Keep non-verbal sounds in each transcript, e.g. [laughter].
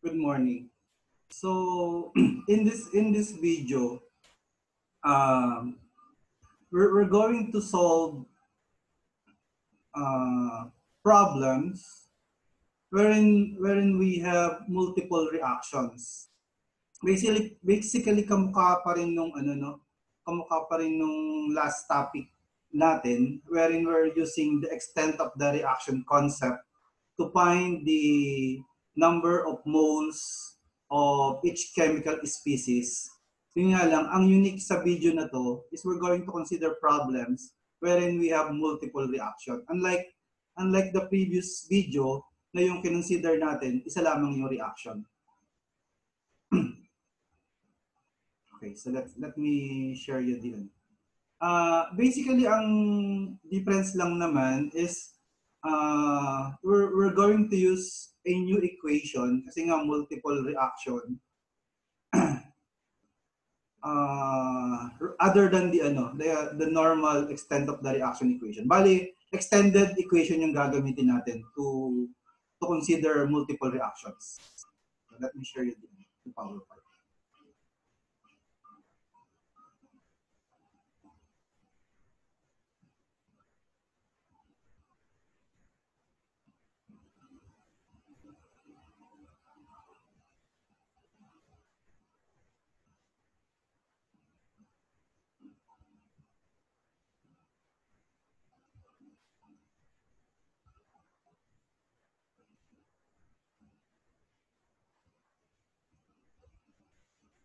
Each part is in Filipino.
Good morning. So [clears throat] in this in this video, um, we're, we're going to solve uh, problems wherein wherein we have multiple reactions. Basically, basically kamukha pa rin nung ano no, kamukha pa rin nung last topic natin wherein we're using the extent of the reaction concept to find the number of moles of each chemical species. Yun nga lang, ang unique sa video na to is we're going to consider problems wherein we have multiple reaction. Unlike unlike the previous video na yung kinonsider natin, isa lamang yung reaction. [clears throat] okay, so let, let me share you din. Uh, basically, ang difference lang naman is uh, we're, we're going to use a new equation kasi nga multiple reaction [clears throat] uh, other than the ano the, the normal extent of the reaction equation. Bali, extended equation yung gagamitin natin to to consider multiple reactions. So let me share you the, the PowerPoint.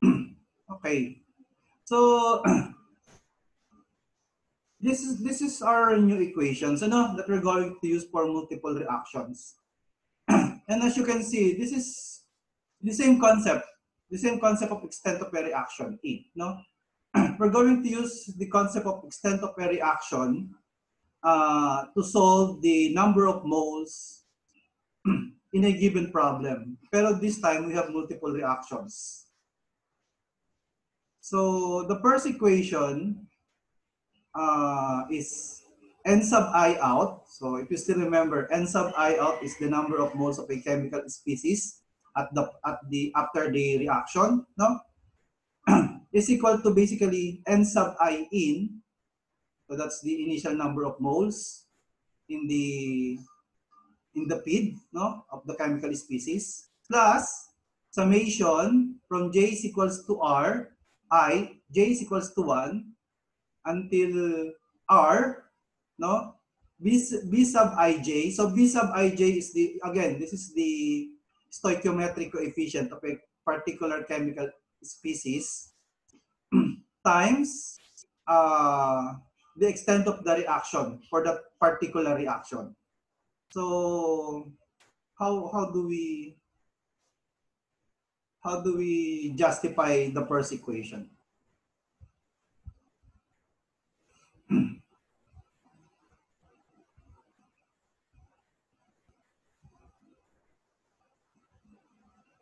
[clears throat] Okay. So [clears throat] this is this is our new equations ano, that we're going to use for multiple reactions. [clears throat] and as you can see, this is the same concept, the same concept of extent of a reaction, E. No? we're going to use the concept of extent of a reaction uh, to solve the number of moles in a given problem. Pero this time, we have multiple reactions. So the first equation uh, is n sub i out. So if you still remember, n sub i out is the number of moles of a chemical species at the at the after the reaction, no? [clears throat] is equal to basically n sub i in. So that's the initial number of moles in the in the feed, no, of the chemical species plus summation from j is equals to r i, j is equals to 1 until r, no? B, B sub ij. So B sub ij is the, again, this is the stoichiometric coefficient of a particular chemical species [clears throat] times uh, the extent of the reaction for that particular reaction. So how, how do we how do we justify the first equation? [clears throat]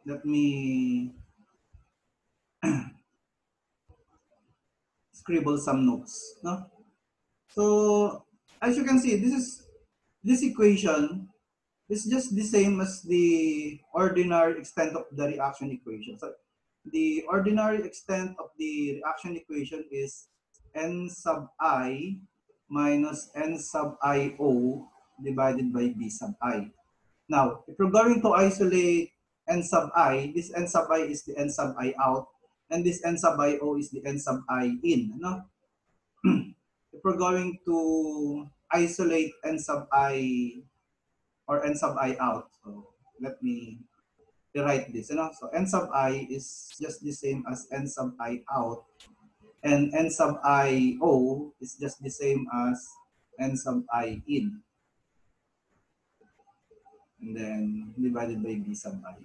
Let me [clears throat] scribble some notes. No? So as you can see, this is this equation is just the same as the ordinary extent of the reaction equation. So the ordinary extent of the reaction equation is n sub i minus n sub io divided by b sub i. Now, if we're going to isolate n sub i, this n sub i is the n sub i out, and this n sub io is the n sub i in. No? [clears throat] if we're going to isolate n sub i or n sub i out. So let me rewrite this. You know? So n sub i is just the same as n sub i out. And n sub i o is just the same as n sub i in. And then divided by b sub i.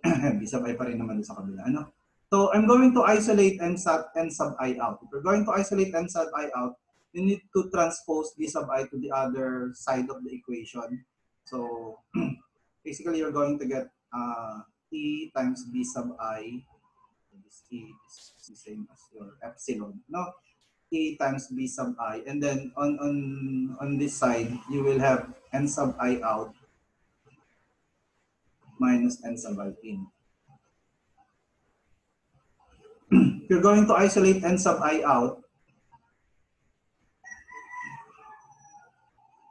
[clears throat] b sub i pa rin naman sa kabila. Ano? So I'm going to isolate n sub, n sub i out. If we're going to isolate n sub i out, you need to transpose b sub i to the other side of the equation. So [clears throat] basically, you're going to get uh, e times b sub i. This e is the same as your epsilon. No, e times b sub i, and then on on on this side, you will have n sub i out minus n sub i in. [clears throat] you're going to isolate n sub i out,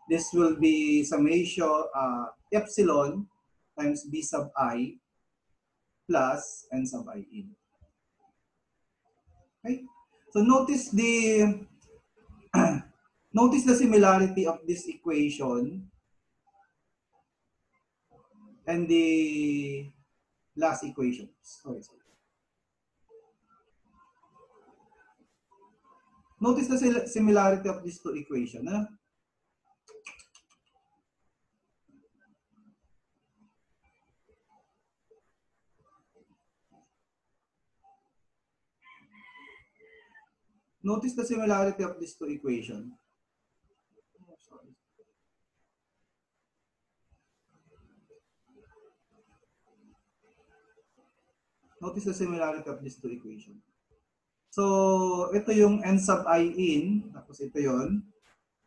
this will be summation uh, epsilon times b sub i plus n sub i in. Okay? So notice the [clears throat] notice the similarity of this equation and the last equation. Sorry, sorry. Notice the similarity of these two equations. Huh? Notice the similarity of these two equations. Notice the similarity of these two equations. So, ito yung n sub i in, tapos ito yon.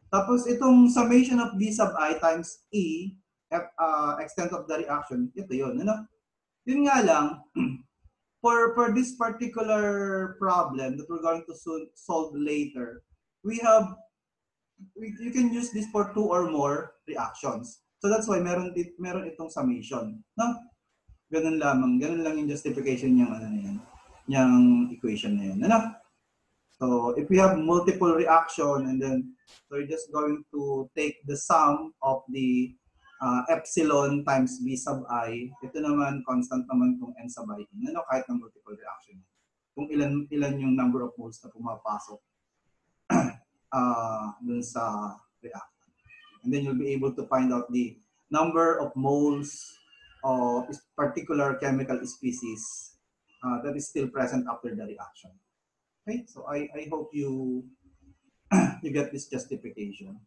Tapos itong summation of b sub i times e, f, uh, extent of the reaction, ito yon. Ano? Yun nga lang, [clears throat] for, for this particular problem that we're going to soon solve later, we have, we, you can use this for two or more reactions. So that's why meron, it, meron itong summation. No? Ganun lamang. Ganun lang yung justification niyang ano na yan. Yung equation na yan. Ano? So if we have multiple reaction and then so you're just going to take the sum of the uh, epsilon times b sub i, ito naman constant naman kung n sub i. Ano kahit ng multiple reaction. Kung ilan ilan yung number of moles na pumapasok uh, [clears throat] dun sa reactant. And then you'll be able to find out the number of moles of particular chemical species uh, that is still present after the reaction. Okay, so I, I hope you [clears throat] you get this justification.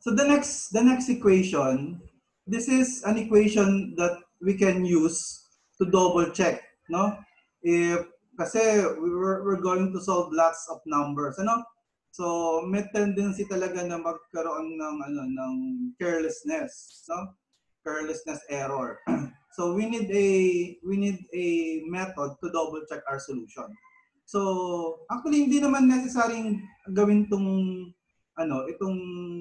So the next the next equation, this is an equation that we can use to double check, no? If kasi we're, we're going to solve lots of numbers, ano? So may tendency talaga na magkaroon ng ano ng carelessness, no? Carelessness error. [clears throat] so we need a we need a method to double check our solution. So actually hindi naman necessary gawin tong ano, itong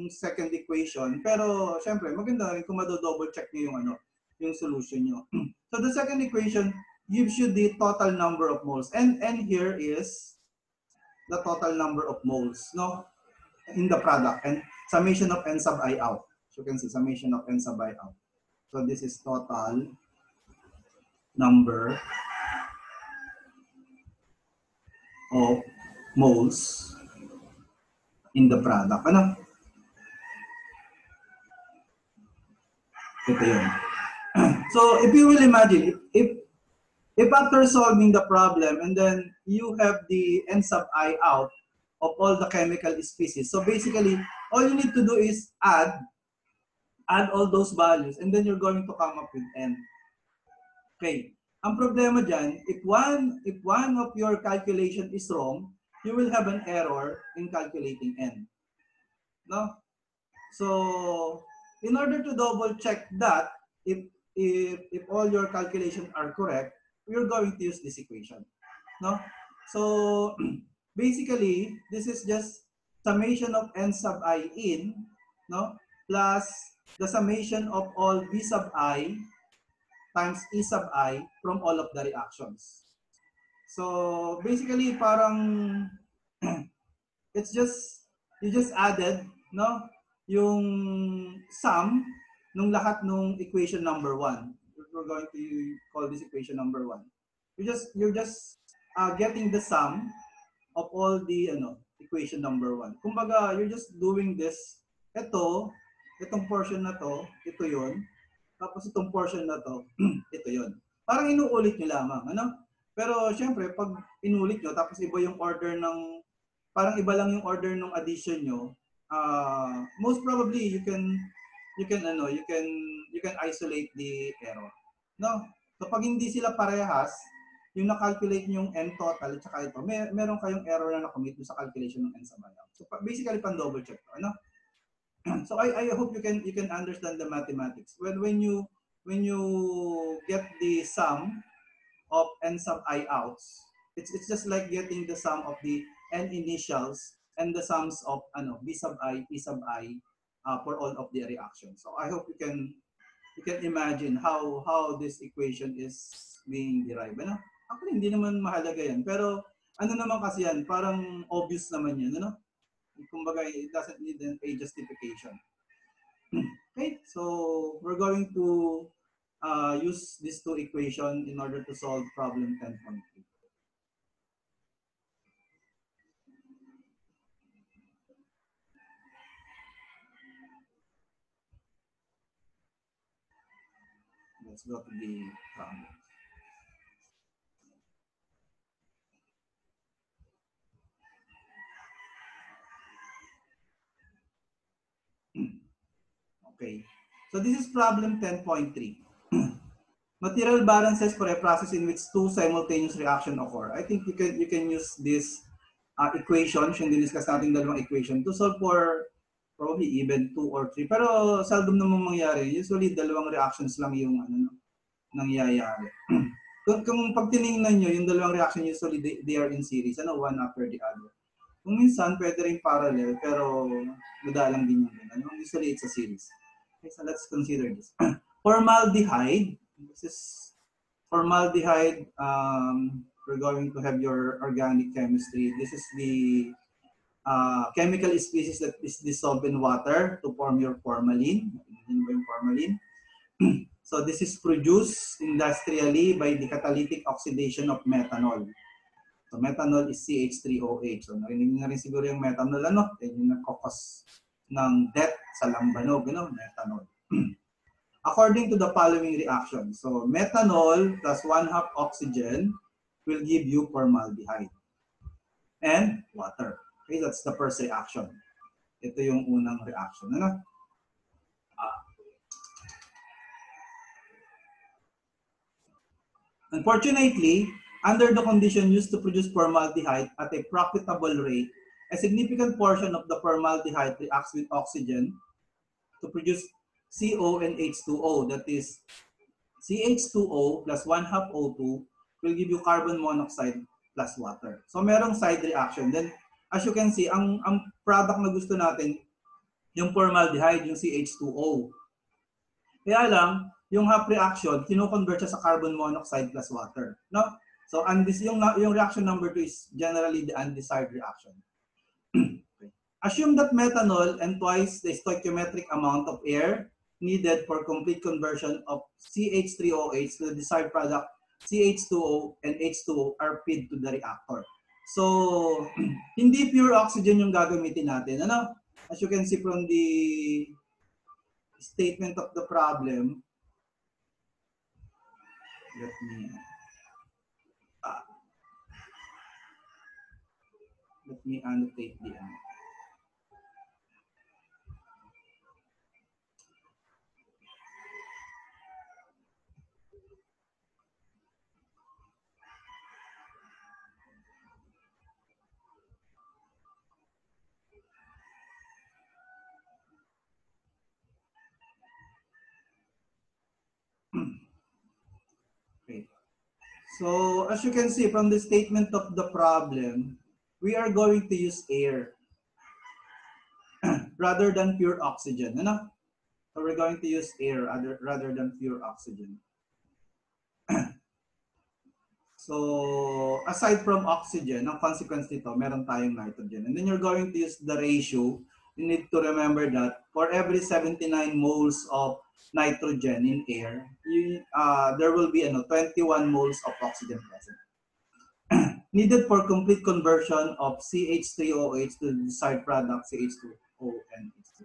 second equation. Pero, syempre, maganda rin kung mado-double check niyo yung, ano, yung solution niyo. [clears throat] so, the second equation gives you the total number of moles. And, and here is the total number of moles, no? In the product. And summation of n sub i out. So, you can see summation of n sub i out. So, this is total number of moles in the product. Ano? Ito yun. [clears throat] So, if you will imagine, if, if, after solving the problem and then you have the n sub i out of all the chemical species. So basically, all you need to do is add, add all those values and then you're going to come up with n. Okay. Ang problema dyan, if one, if one of your calculation is wrong, you will have an error in calculating n. No? So, in order to double check that, if, if, if all your calculations are correct, we're going to use this equation. No? So, [clears throat] basically, this is just summation of n sub i in, no? Plus the summation of all b sub i times e sub i from all of the reactions. So basically parang [clears throat] it's just you just added no yung sum nung lahat nung equation number one. We're going to call this equation number one. You just you're just uh, getting the sum of all the ano equation number one. Kumbaga, you're just doing this. Ito, itong portion na to, ito yon. Tapos itong portion na to, [clears throat] ito yon. Parang inuulit nyo lamang. Ano? Pero syempre, pag inulit nyo, tapos iba yung order ng, parang iba lang yung order ng addition nyo, uh, most probably you can, you can ano, you can, you can isolate the error. No? So pag hindi sila parehas, yung na-calculate yung n total at saka ito, may, meron kayong error na na-commit sa calculation ng n sa bayaw. So basically, pan-double check to. Ano? [clears throat] so I, I hope you can you can understand the mathematics. When when you when you get the sum of n sub i outs, it's it's just like getting the sum of the n initials and the sums of ano b sub i, e sub i uh, for all of the reactions. So I hope you can you can imagine how how this equation is being derived. Ano? Actually, hindi naman mahalaga yan. Pero ano naman kasi yan, parang obvious naman yan. Ano? Kumbaga, it doesn't need a justification. Okay, so we're going to uh, use these two equations in order to solve problem 10.3. Let's go to the problem. [clears throat] Okay. So this is problem 10.3. [clears throat] Material balances for a process in which two simultaneous reaction occur. I think you can you can use this uh, equation, yung diniscuss natin dalawang equation, to solve for probably even two or three. Pero seldom naman mangyari. Usually, dalawang reactions lang yung ano, nangyayari. [clears throat] kung, kung pag tinignan nyo, yung dalawang reaction usually they, they are in series, ano, one after the other. Kung minsan, pwede rin parallel, pero madalang din yung ganun. Usually, it's a series. Okay, so let's consider this. [clears throat] formaldehyde, this is formaldehyde, um, we're going to have your organic chemistry. This is the uh, chemical species that is dissolved in water to form your formalin. formalin. [clears throat] so this is produced industrially by the catalytic oxidation of methanol. So methanol is CH3OH. So narinig na rin siguro yung methanol, ano? Yan yung nagkakos ng death sa lambanog, you know, methanol. [clears throat] According to the following reaction, so methanol plus one half oxygen will give you formaldehyde and water. Okay, that's the first reaction. Ito yung unang reaction. Ano? Ah. Unfortunately, under the condition used to produce formaldehyde at a profitable rate, a significant portion of the formaldehyde reacts with oxygen to produce CO and H2O. That is, CH2O plus 1 half O2 will give you carbon monoxide plus water. So merong side reaction. Then, as you can see, ang, ang product na gusto natin, yung formaldehyde, yung CH2O. Kaya lang, yung half reaction, kino-convert siya sa carbon monoxide plus water. No? So, and this, yung, yung reaction number 2 is generally the undesired reaction. [clears throat] Assume that methanol and twice the stoichiometric amount of air needed for complete conversion of CH3OH to the desired product CH2O and H2O are fed to the reactor. So, [clears throat] hindi pure oxygen yung gagamitin natin. Ano? As you can see from the statement of the problem, let me uh, let me annotate the ano. Okay. So as you can see from the statement of the problem, we are going to use air [clears throat] rather than pure oxygen. Ano? So we're going to use air rather, rather than pure oxygen. [clears throat] so aside from oxygen, ang consequence nito, meron tayong nitrogen. And then you're going to use the ratio. You need to remember that for every 79 moles of nitrogen in air, you, uh, there will be ano, 21 moles of oxygen present. [clears throat] Needed for complete conversion of CH3OH to the desired product CH2O and H2.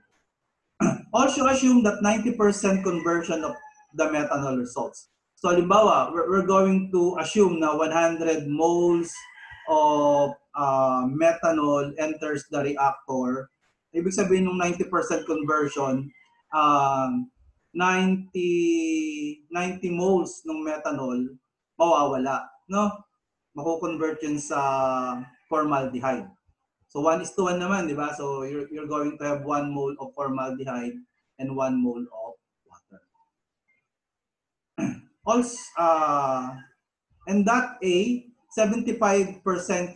also assume that 90% conversion of the methanol results. So halimbawa, we're, going to assume na 100 moles of uh, methanol enters the reactor. Ibig sabihin ng 90% conversion, um, 90 90 moles ng methanol mawawala, no? Mako-convert yun sa formaldehyde. So 1 is to 1 naman, di ba? So you're, you're going to have 1 mole of formaldehyde and 1 mole of water. [clears throat] also, uh, and that A, 75%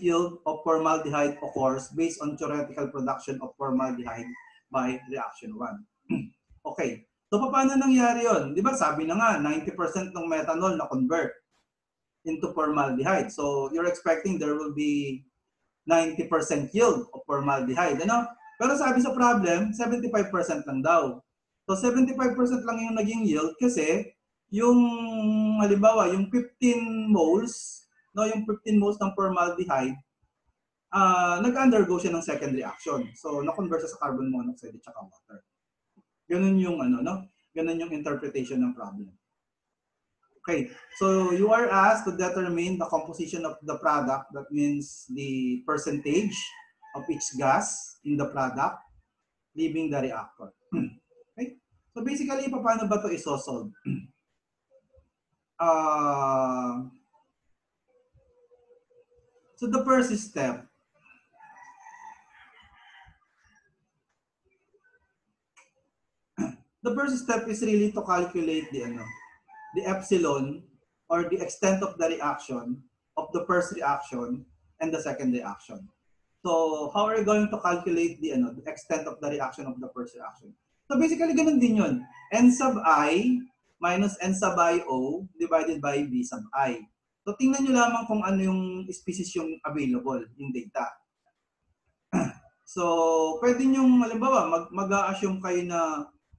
yield of formaldehyde occurs based on theoretical production of formaldehyde by reaction 1. [clears throat] okay. So paano nangyari yon? Di ba sabi na nga, 90% ng methanol na convert into formaldehyde. So you're expecting there will be 90% yield of formaldehyde. Ano? Pero sabi sa problem, 75% lang daw. So 75% lang yung naging yield kasi yung halimbawa, yung 15 moles, no, yung 15 moles ng formaldehyde, uh, nag-undergo siya ng second reaction. So na-convert sa carbon monoxide at saka water. Ganun yung ano, no? Ganun yung interpretation ng problem. Okay, so you are asked to determine the composition of the product. That means the percentage of each gas in the product leaving the reactor. [clears throat] okay, so basically, paano ba ito isosolve? Uh, [clears throat] so the first step, [clears throat] the first step is really to calculate the ano, the epsilon or the extent of the reaction of the first reaction and the second reaction. So, how are you going to calculate the, ano, the extent of the reaction of the first reaction? So, basically, ganun din yun. N sub i minus N sub i O divided by B sub i. So, tingnan nyo lamang kung ano yung species yung available, yung data. [clears throat] so, pwede nyo, halimbawa, mag-assume mag kayo na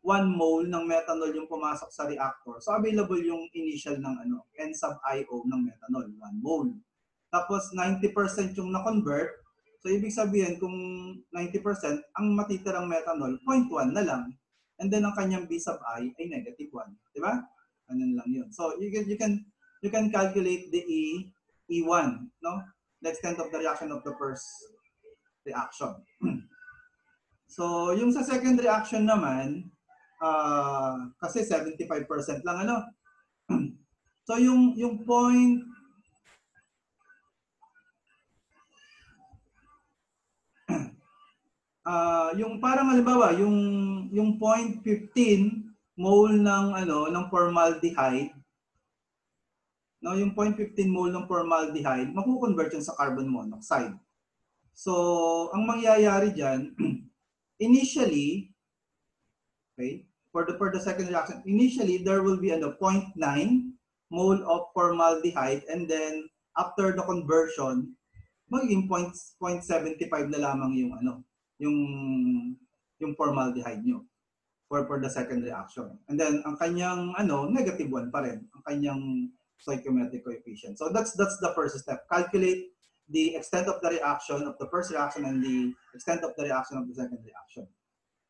1 mole ng methanol yung pumasok sa reactor. So available yung initial ng ano, N sub IO ng methanol, 1 mole. Tapos 90% yung na-convert. So ibig sabihin kung 90%, ang matitirang methanol 0.1 na lang. And then ang kanyang B sub I ay negative 1, di ba? Ganun lang 'yun. So you can you can you can calculate the E E1, no? The extent of the reaction of the first reaction. [clears throat] so yung sa second reaction naman, uh, kasi 75% lang ano. [clears throat] so yung yung point uh, [clears throat] yung parang halimbawa yung yung point 15 mole ng ano ng formaldehyde no yung point 15 mole ng formaldehyde makukonvert yun sa carbon monoxide so ang mangyayari diyan [clears throat] initially okay for the for the second reaction, initially there will be ano 0.9 mole of formaldehyde and then after the conversion magiging 0.75 na lamang yung ano yung yung formaldehyde nyo for for the second reaction. And then ang kanyang ano negative 1 pa rin ang kanyang stoichiometric coefficient. So that's that's the first step. Calculate the extent of the reaction of the first reaction and the extent of the reaction of the second reaction.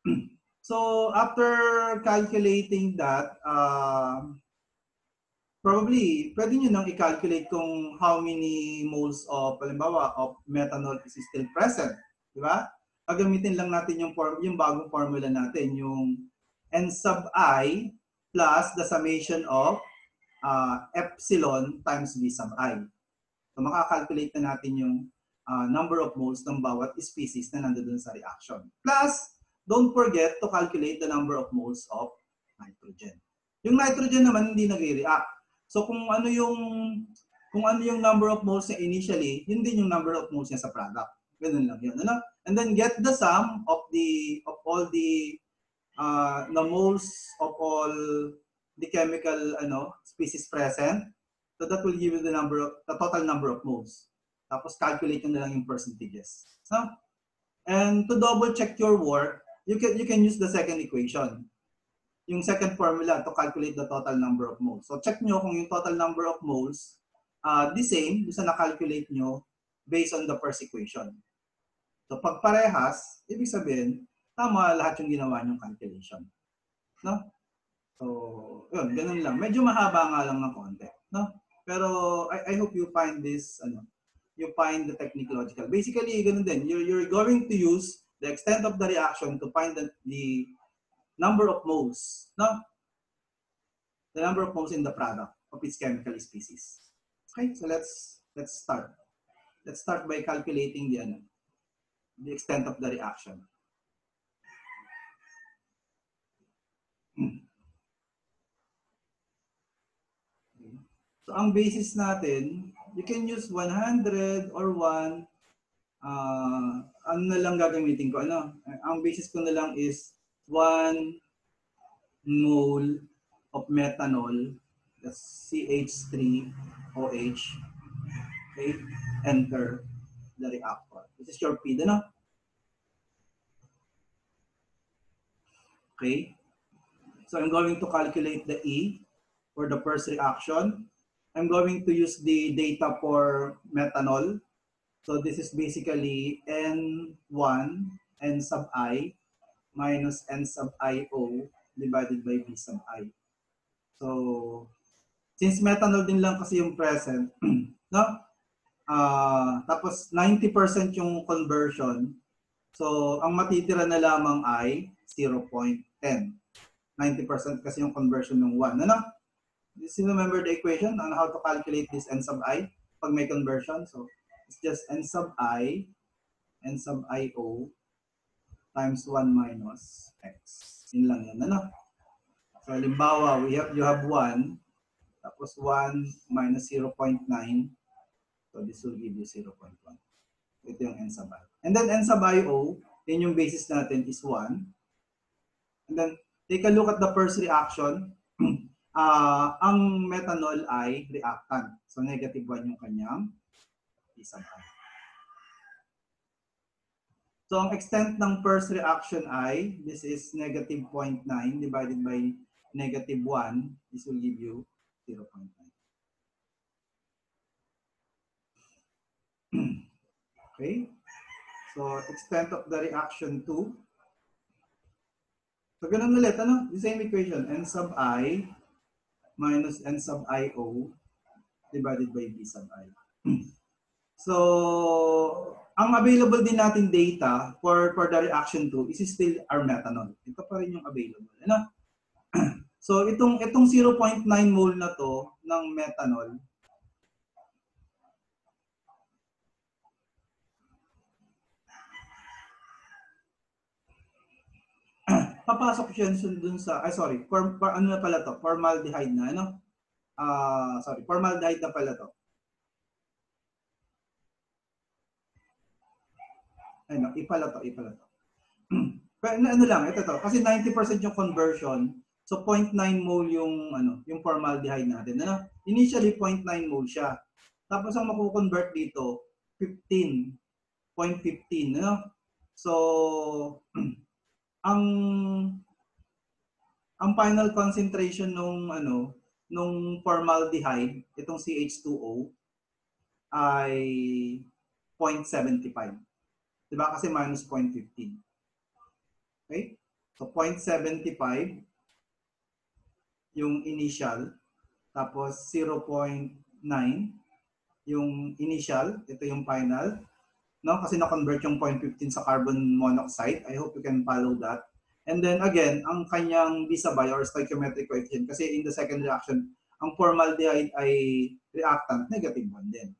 [clears throat] So after calculating that, uh, probably pwede nyo nang i-calculate kung how many moles of, halimbawa, of methanol is still present. Di ba? Pagamitin lang natin yung, form, yung bagong formula natin, yung N sub i plus the summation of uh, epsilon times V sub i. So makakalculate na natin yung uh, number of moles ng bawat species na nandoon sa reaction. Plus, don't forget to calculate the number of moles of nitrogen. Yung nitrogen naman hindi nagre-react. So kung ano yung kung ano yung number of moles niya initially, yun din yung number of moles niya sa product. Ganun lang yun. Ano? And then get the sum of the of all the uh, the moles of all the chemical ano species present. So that will give you the number of the total number of moles. Tapos calculate na lang yung percentages. So, and to double check your work, you can you can use the second equation. Yung second formula to calculate the total number of moles. So check nyo kung yung total number of moles uh, the same sa na-calculate nyo based on the first equation. So pag parehas, ibig sabihin, tama lahat yung ginawa nyong calculation. No? So, yun, ganun lang. Medyo mahaba nga lang ng konti. No? Pero I, I hope you find this, ano, you find the technique logical. Basically, ganun din. You're, you're going to use the extent of the reaction to find the, the number of moles, no? The number of moles in the product of its chemical species. Okay, so let's let's start. Let's start by calculating the ano, the extent of the reaction. So ang basis natin, you can use 100 or 1. Uh, ano na lang gagamitin ko? Ano? Ang basis ko na lang is 1 mole of methanol. That's CH3OH. Okay? Enter the reactor. This is your feed, ano? Okay? So I'm going to calculate the E for the first reaction. I'm going to use the data for methanol. So this is basically N1, N sub I, minus N sub IO divided by B sub I. So, since methanol din lang kasi yung present, [clears throat] no? Uh, tapos 90% yung conversion. So, ang matitira na lamang ay 0.10. 90% kasi yung conversion ng 1. Ano? You remember the equation on how to calculate this n sub i pag may conversion? So, it's just n sub i, n sub io times 1 minus x. Yun lang yan. Ano? So, halimbawa, we have, you have 1, tapos 1 minus 0.9. So, this will give you 0.1. Ito yung n sub i. And then, n sub io, yun yung basis natin is 1. And then, take a look at the first reaction. Uh, ang methanol ay reactant. So negative 1 yung kanyang isang. So ang extent ng first reaction ay, this is negative 0.9 divided by negative 1. This will give you 0.9. [clears throat] okay. So extent of the reaction 2. So ganun ulit, ano? The same equation, n sub i minus n sub io divided by b sub i. [clears throat] So, ang available din natin data for, for the reaction 2 is still our methanol. Ito pa rin yung available. Ano? [clears throat] So, itong, itong 0.9 mole na to ng methanol, papasok siya dun sa, ay sorry, for, for, ano na pala to, formaldehyde na, ano? Uh, sorry, formaldehyde na pala to. Ano, ipala to, ipala to. [clears throat] Pero ano lang, ito to, kasi 90% yung conversion, so 0.9 mole yung, ano, yung formaldehyde natin. Ano? Initially, 0.9 mole siya. Tapos ang makukonvert dito, 15, 0.15, ano? So, [clears throat] ang ang final concentration nung ano nung formaldehyde itong CH2O ay 0.75. 'Di ba? Kasi minus 0.15. Okay? So 0.75 yung initial tapos 0.9 yung initial, ito yung final no? Kasi na-convert yung 0.15 sa carbon monoxide. I hope you can follow that. And then again, ang kanyang disabay or stoichiometric coefficient, kasi in the second reaction, ang formaldehyde ay reactant, negative 1 din.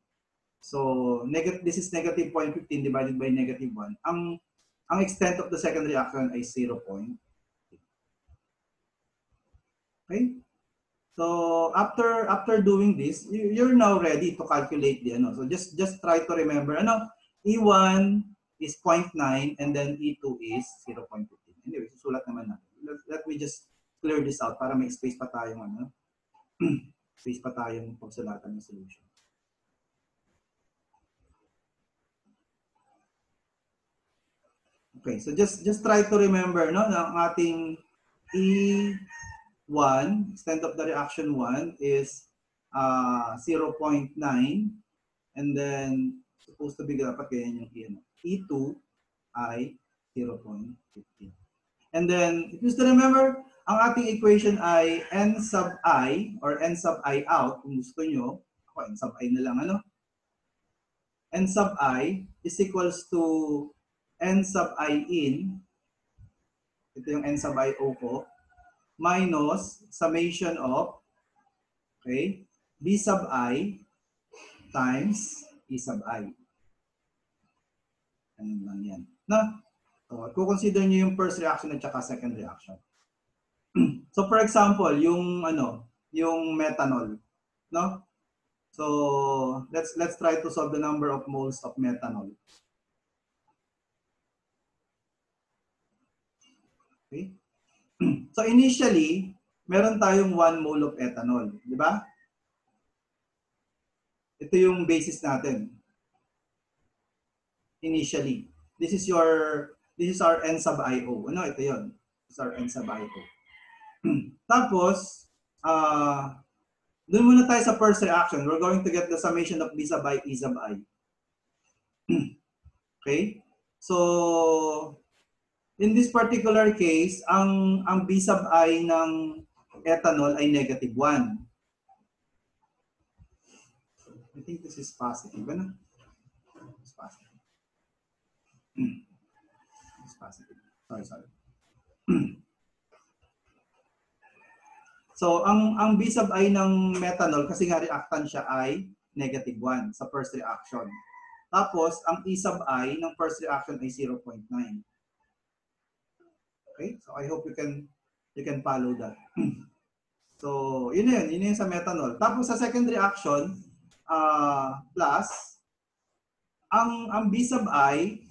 So, negative, this is negative 0.15 divided by negative 1. Ang, ang extent of the second reaction ay 0. Okay? So after after doing this, you, you're now ready to calculate the ano. So just just try to remember ano E1 is 0.9 and then E2 is 0.15. Anyway, susulat naman natin. Let, let me just clear this out para may space pa tayong ano, [clears throat] space pa tayong pagsulatan ng solution. Okay, so just just try to remember no na ang ating E1, extent of the reaction 1 is uh, 0.9 and then supposed to be dapat ganyan yung E. E2 ay 0.15. And then, if you still remember, ang ating equation ay n sub i or n sub i out, kung gusto nyo, ako n sub i na lang, ano? n sub i is equals to n sub i in, ito yung n sub i o ko, minus summation of, okay, b sub i times e sub i. Ganun lang yan. Na? So, consider niyo yung first reaction at saka second reaction. [clears throat] so, for example, yung ano, yung methanol, no? So, let's let's try to solve the number of moles of methanol. Okay? [clears throat] So, initially, meron tayong 1 mole of ethanol, di ba? Ito yung basis natin. Initially. This is your, this is our N sub IO. Ano, ito yon. This is our N sub IO. [clears throat] Tapos, uh, doon muna tayo sa first reaction. We're going to get the summation of B sub I, E sub I. okay? So, in this particular case, ang, ang B sub I ng ethanol ay negative 1. I think this is positive. Ano? It's positive. It's positive. Sorry, sorry. [clears throat] so, ang ang B sub I ng methanol, kasi nga reactant siya ay negative 1 sa first reaction. Tapos, ang E sub I ng first reaction ay 0.9. Okay? So, I hope you can you can follow that. [clears throat] so, yun yun. Yun yun sa methanol. Tapos, sa second reaction, uh, plus, ang, ang B sub I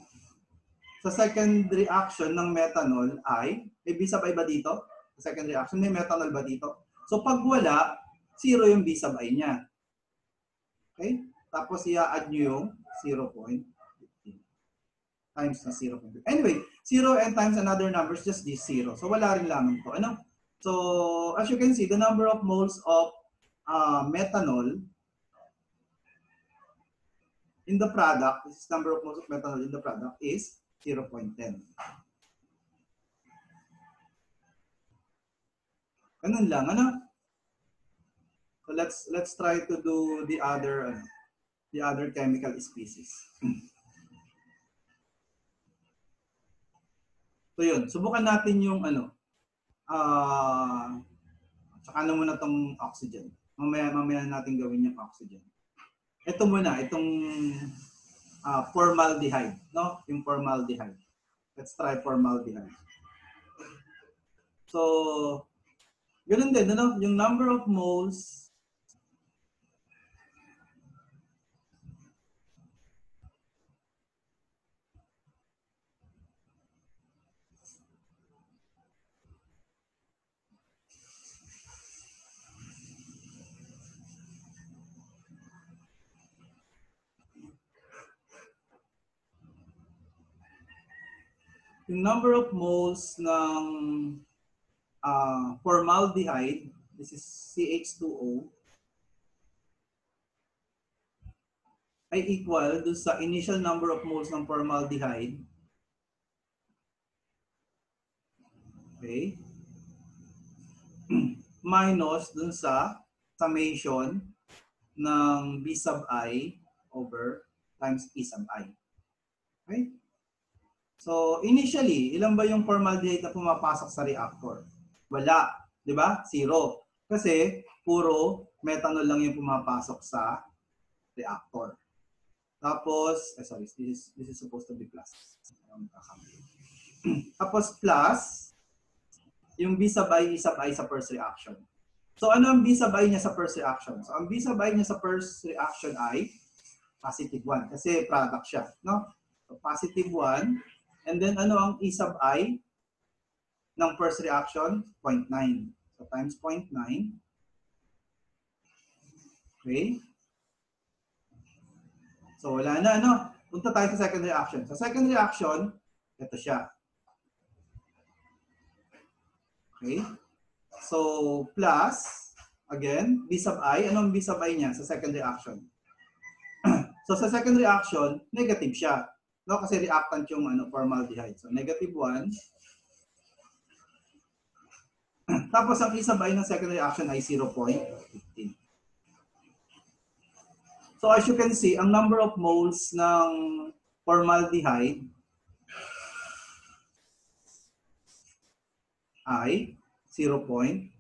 sa second reaction ng methanol ay, may B sub I ba dito? Sa second reaction, may methanol ba dito? So pag wala, zero yung B sub I niya. Okay? Tapos i-add nyo yung 0.15 times na 0.15. Anyway, 0 and times another number is just this 0. So wala rin lamang to. Ano? So as you can see, the number of moles of uh, methanol in the product, this is number of moles of methanol in the product is 0.10. Ganun lang, ano? So let's let's try to do the other ano, the other chemical species. [laughs] So yun, subukan natin yung ano, ah, uh, tsaka na muna tong oxygen. Mamaya, mamaya natin gawin yung oxygen. Ito muna, itong uh, formaldehyde, no? Yung formaldehyde. Let's try formaldehyde. So, ganun din, ano? Yung number of moles yung number of moles ng uh, formaldehyde, this is CH2O, ay equal do sa initial number of moles ng formaldehyde. Okay. [clears throat] Minus dun sa summation ng B sub i over times E sub i. Okay? So, initially, ilan ba yung formaldehyde na pumapasok sa reactor? Wala. Di ba? Zero. Kasi, puro methanol lang yung pumapasok sa reactor. Tapos, eh, sorry, this is, this is supposed to be plus. [clears throat] Tapos, plus, yung B sub I, E sub I sa first reaction. So, ano ang B sub I niya sa first reaction? So, ang B sub I niya sa first reaction ay positive 1 kasi product siya. No? So, positive 1 And then ano ang E sub i ng first reaction? 0.9. So times 0.9. Okay. So wala na ano. Punta tayo sa second reaction. Sa second reaction, ito siya. Okay. So plus, again, B sub i. Anong B sub i niya sa second reaction? [clears throat] so sa second reaction, negative siya. No, kasi reactant yung ano, formaldehyde. So, negative 1. [clears throat] Tapos, ang isabay ng second reaction ay 0.15. So, as you can see, ang number of moles ng formaldehyde ay 0.75.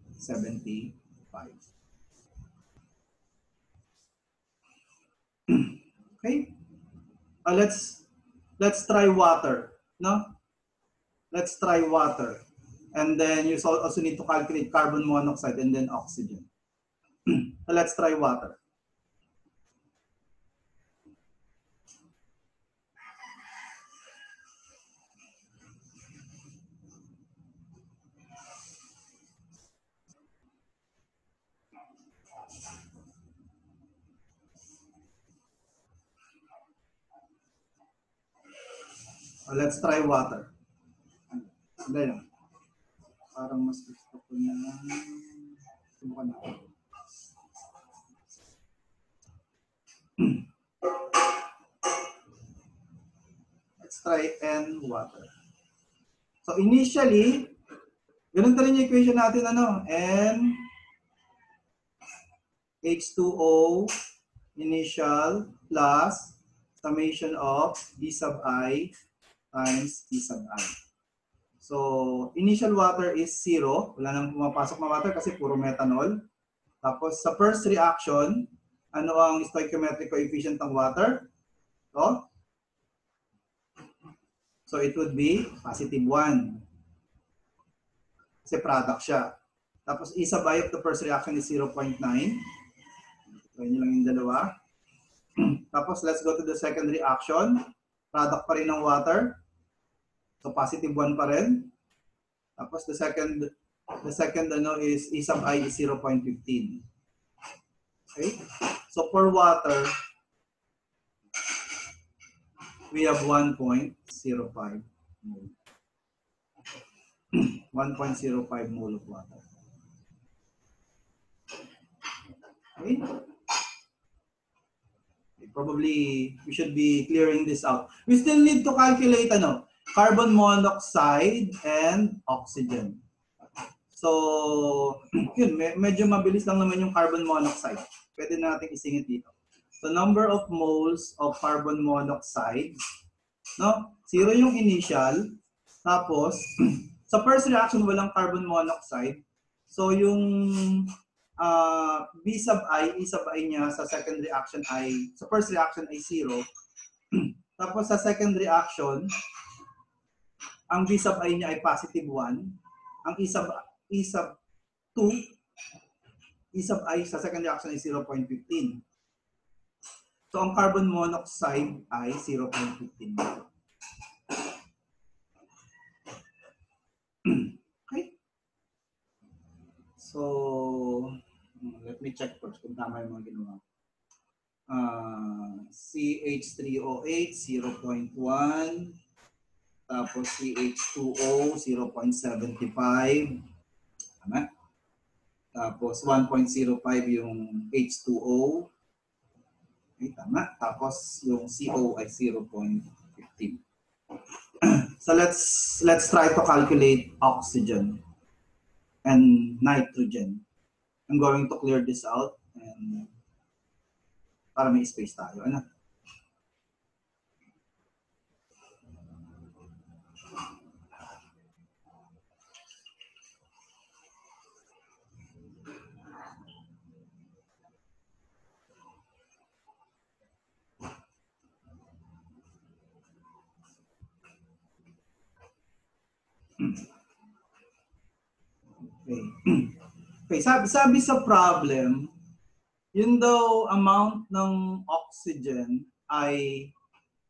[clears throat] Okay? Uh, let's let's try water, no? Let's try water. And then you also need to calculate carbon monoxide and then oxygen. so [clears throat] let's try water. Oh, let's try water. Hindi lang. Parang mas gusto ko na subukan natin. [clears throat] Let's try N water. So initially, ganun rin yung equation natin ano, N H2O initial plus summation of D sub I times E sub i. So, initial water is zero. Wala nang pumapasok na water kasi puro methanol. Tapos, sa first reaction, ano ang stoichiometric coefficient ng water? So, so it would be positive 1. Kasi product siya. Tapos, E sub i of the first reaction is 0.9. Try nyo lang yung dalawa. [clears throat] Tapos, let's go to the second reaction. Product pa rin ng water. So positive 1 pa rin. Tapos the second the second ano is E sub i is 0.15. Okay? So for water we have 1.05 mole. [clears throat] 1.05 mole of water. Okay? Probably we should be clearing this out. We still need to calculate ano, carbon monoxide and oxygen. So, yun, medyo mabilis lang naman yung carbon monoxide. Pwede natin isingit dito. So, number of moles of carbon monoxide, no? Zero yung initial. Tapos, [clears throat] sa first reaction, walang carbon monoxide. So, yung uh, B sub i, E sub i niya sa second reaction ay, sa first reaction ay zero. [clears throat] Tapos sa second reaction, ang V sub i niya ay positive 1. Ang E sub, e sub 2, E sub i sa second reaction ay 0.15. So ang carbon monoxide ay 0.15. [clears throat] okay? So, let check first kung tama yung mga ginawa. Uh, CH3OH 0.1 tapos CH2O, 0.75. Tama? Tapos 1.05 yung H2O. Okay, tama. Tapos yung CO ay 0.15. [clears throat] so let's let's try to calculate oxygen and nitrogen. I'm going to clear this out and para may space tayo. Ano? [clears throat] Okay. [clears throat] okay, sabi, sabi sa problem, yun daw amount ng oxygen ay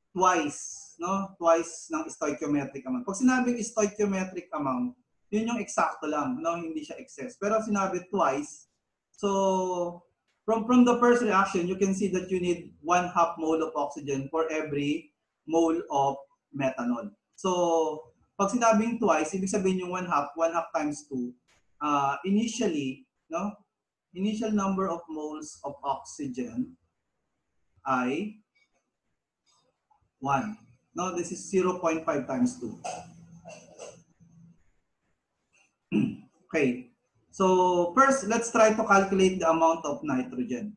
twice, no? Twice ng stoichiometric amount. Pag sinabing stoichiometric amount, yun yung eksakto lang, no? Hindi siya excess. Pero sinabi twice, so from from the first reaction, you can see that you need one half mole of oxygen for every mole of methanol. So, pag sinabing twice, ibig sabihin yung one half, one half times two, uh, initially, no, initial number of moles of oxygen ay 1. No, this is 0.5 times 2. [clears throat] okay. So, first, let's try to calculate the amount of nitrogen.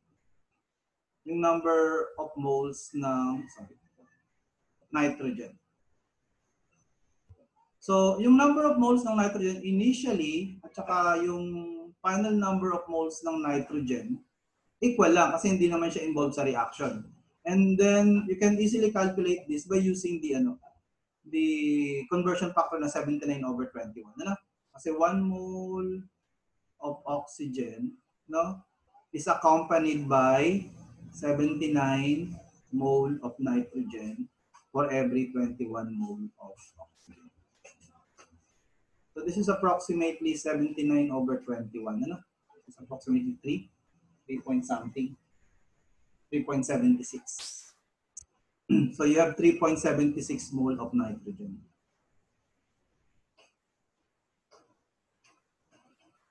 Yung number of moles ng, sorry, nitrogen. So, yung number of moles ng nitrogen initially at saka yung final number of moles ng nitrogen equal lang kasi hindi naman siya involved sa reaction. And then you can easily calculate this by using the ano, the conversion factor na 79 over 21. Ano? Kasi 1 mole of oxygen, no, is accompanied by 79 mole of nitrogen for every 21 mole of oxygen. So this is approximately 79 over 21. Ano? It's approximately 3, 3 point something, 3.76. [clears throat] so you have 3.76 mole of nitrogen.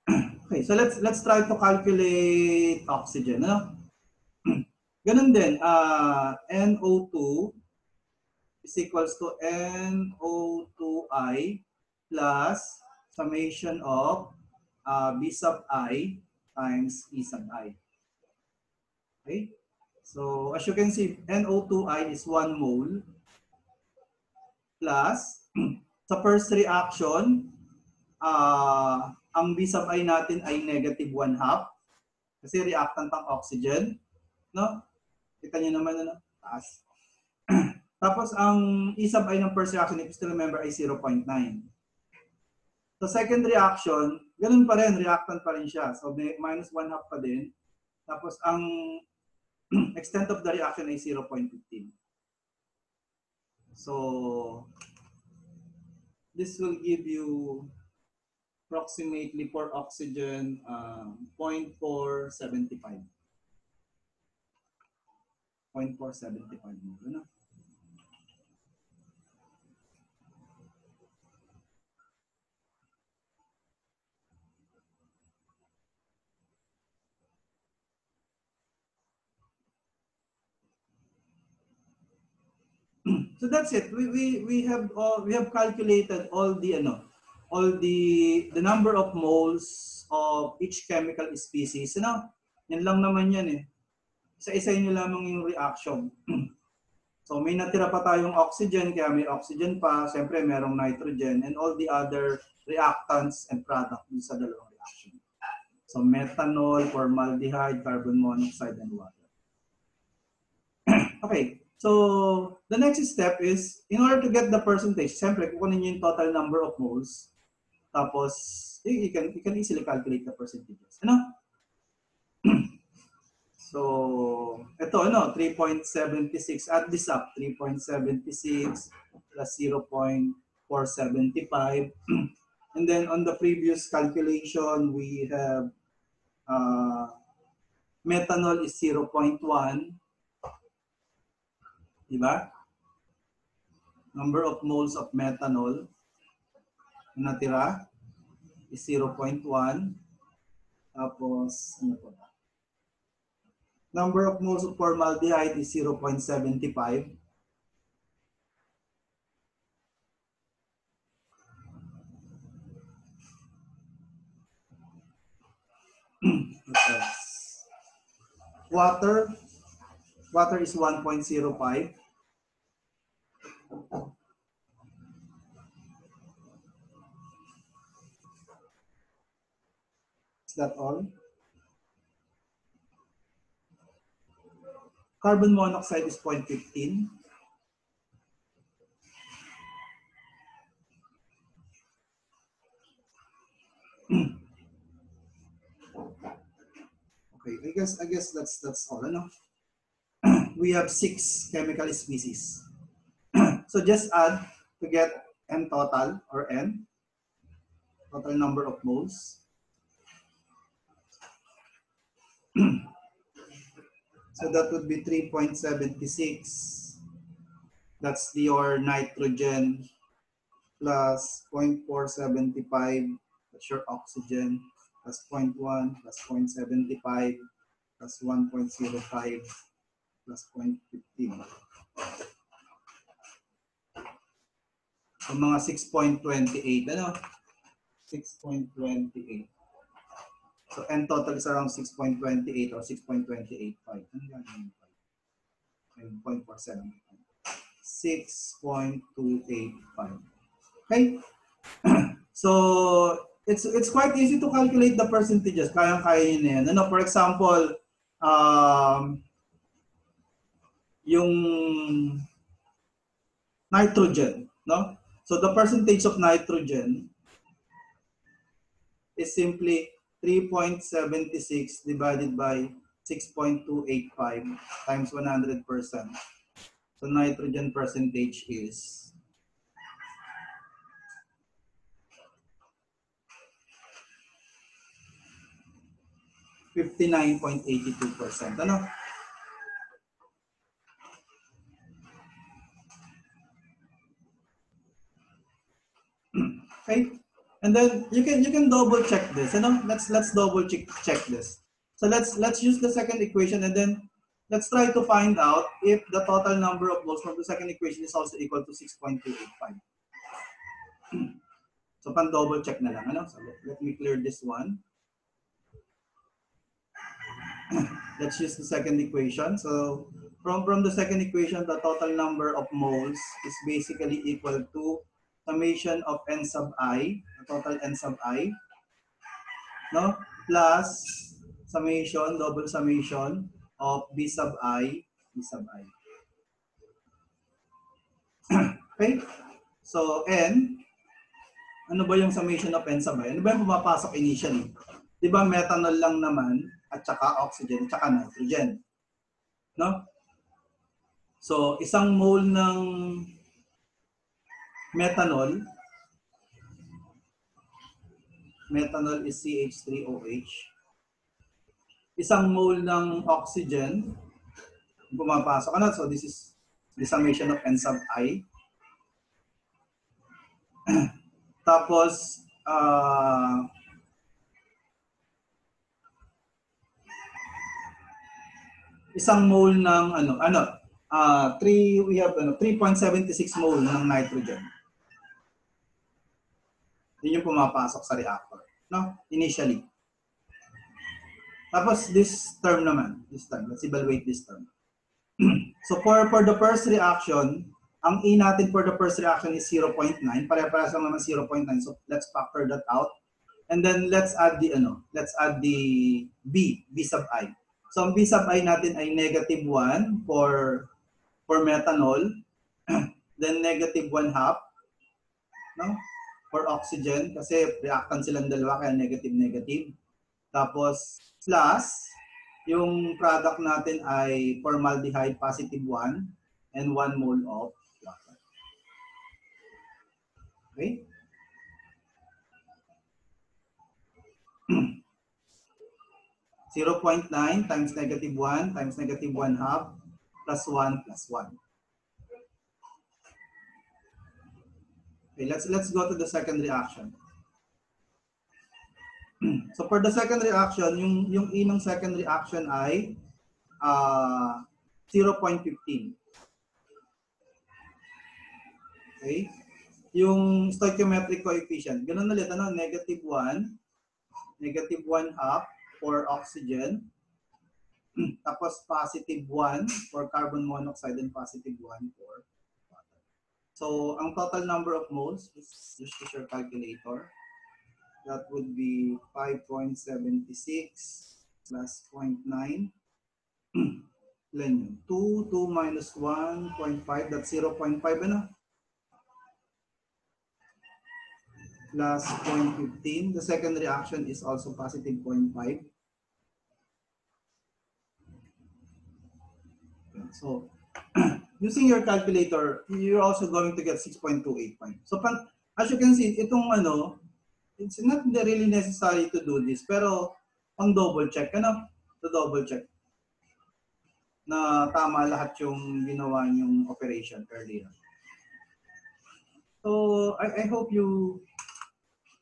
[clears throat] okay, so let's let's try to calculate oxygen. Ano? [clears throat] Ganun din, uh, NO2 is equals to NO2I plus summation of uh, B sub I times E sub I. Okay? So as you can see, NO2I is 1 mole plus [clears throat] sa first reaction, uh, ang B sub I natin ay negative 1 half kasi reactant ang oxygen. No? Kita nyo naman, ano? Taas. [clears throat] Tapos ang E sub I ng first reaction, if you still remember, ay 0.9. So second reaction, ganun pa rin, reactant pa rin siya. So minus 1 half pa din. Tapos ang [clears throat] extent of the reaction is 0.15. So, this will give you approximately for oxygen um, 0.475. 0.475 mole. Ano? So that's it. We we we have all we have calculated all the ano, all the the number of moles of each chemical species. Ano? Yan lang naman yan eh. Isa-isa niyo lamang yung reaction. [clears throat] so may natira pa tayong oxygen, kaya may oxygen pa. Siyempre merong nitrogen and all the other reactants and product dun sa dalawang reaction. So methanol, formaldehyde, carbon monoxide, and water. [clears throat] okay. So, the next step is, in order to get the percentage, siyempre, kukunin niyo yung total number of moles. Tapos, you, you, can, you can easily calculate the percentages. Ano? [clears throat] so, ito, ano, 3.76. Add this up. 3.76 plus 0.475. [clears throat] And then, on the previous calculation, we have uh, methanol is 0.1 Diba? Number of moles of methanol na natira is 0.1. Tapos, ano po ba? Number of moles of formaldehyde is 0.75. Water, water is 1.05. Is that all? Carbon monoxide is 0.15. [clears throat] okay, I guess I guess that's that's all. Ano? [clears throat] we have six chemical species. So just add to get n total or n, total number of moles. [clears throat] so that would be 3.76. That's your nitrogen plus 0.475, that's your oxygen, plus 0.1, plus 0.75, plus 1.05, plus 0.15. So mga 6.28, ano? 6.28. So n total is around 6.28 or 6.285. Ano yan? 0.47. 6.285. Okay? [clears throat] so, it's it's quite easy to calculate the percentages. Kayang-kaya nyo yan. Ano, for example, um, yung nitrogen, no? So the percentage of nitrogen is simply 3.76 divided by 6.285 times 100%. So nitrogen percentage is Fifty-nine point eighty-two percent. Ano? Okay. And then you can you can double check this. You know, Let's let's double check check this. So let's let's use the second equation and then let's try to find out if the total number of moles from the second equation is also equal to 6.285. [clears throat] so pan double check na lang. Ano? So let, let me clear this one. [clears throat] let's use the second equation. So from from the second equation, the total number of moles is basically equal to summation of n sub i, total n sub i, no, plus summation, double summation of b sub i, b sub i. [clears throat] okay? So, n, ano ba yung summation of n sub i? Ano ba yung pumapasok initially? Di ba methanol lang naman at saka oxygen at saka nitrogen? No? So, isang mole ng methanol, methanol is CH3OH. Isang mole ng oxygen, pumapasok ano? So this is the summation of N sub i. [clears throat] Tapos, uh, isang mole ng ano, ano, uh, 3 we have ano 3.76 mole ng nitrogen. Yun yung pumapasok sa reactor, no? Initially. Tapos this term naman, this term, let's evaluate this term. [clears throat] so for for the first reaction, ang E natin for the first reaction is 0.9, pare-parehas lang naman 0.9. So let's factor that out. And then let's add the ano, let's add the B, B sub i. So ang B sub i natin ay negative 1 for for methanol, [clears throat] then negative 1 half, no? For oxygen, kasi reactant silang dalawa, kaya negative, negative. Tapos, plus, yung product natin ay formaldehyde positive 1 and 1 mole of water. Okay? [clears throat] Zero point nine times negative one times negative one half plus one plus one. Okay, let's let's go to the second reaction. [clears throat] so for the second reaction, yung yung E second reaction ay uh, 0.15. Okay? Yung stoichiometric coefficient, ganun ulit, ano, negative 1, negative 1 half for oxygen, [clears throat] tapos positive 1 for carbon monoxide and positive 1 for So, ang total number of moles is just use your calculator. That would be 5.76 plus 0.9. [clears throat] Ilan yun? 2, 2 minus 1.5, that's 0.5 ano? Plus 0.15. The second reaction is also positive 0.5. So, [clears throat] using your calculator, you're also going to get 6.285. So, as you can see, itong ano, it's not really necessary to do this, pero pang double check, ano? To double check na tama lahat yung ginawa yung operation earlier. So, I, I hope you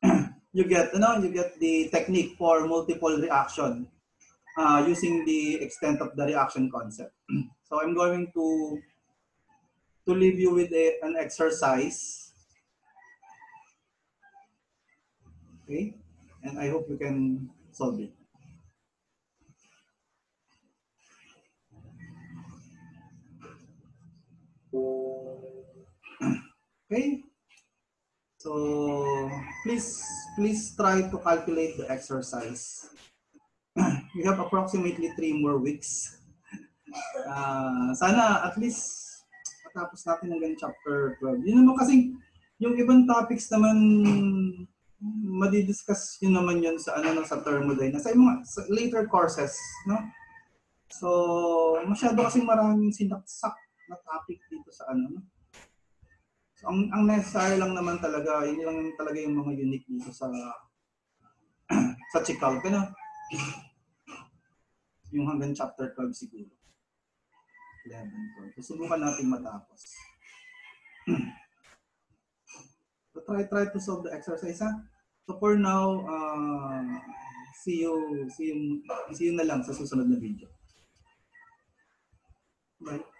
[clears throat] you get, ano, you get the technique for multiple reaction uh, using the extent of the reaction concept. [clears throat] so I'm going to to leave you with a, an exercise. Okay, and I hope you can solve it. Okay, so please please try to calculate the exercise. [clears throat] we have approximately three more weeks Ah, [laughs] sana at least matapos natin hanggang chapter 12. Yun naman kasi yung ibang topics naman madidiscuss yun naman yun sa ano no, sa thermodynamics sa mga sa later courses no? So masyado kasi maraming sinaksak na topic dito sa ano no? So ang ang necessary lang naman talaga yun lang talaga yung mga unique dito sa [clears throat] sa Chikal no yung hanggang chapter 12 siguro level ko. So, subukan natin matapos. [clears throat] so, try, try to solve the exercise, ha? So, for now, uh, see you, see you, see you na lang sa susunod na video. Bye.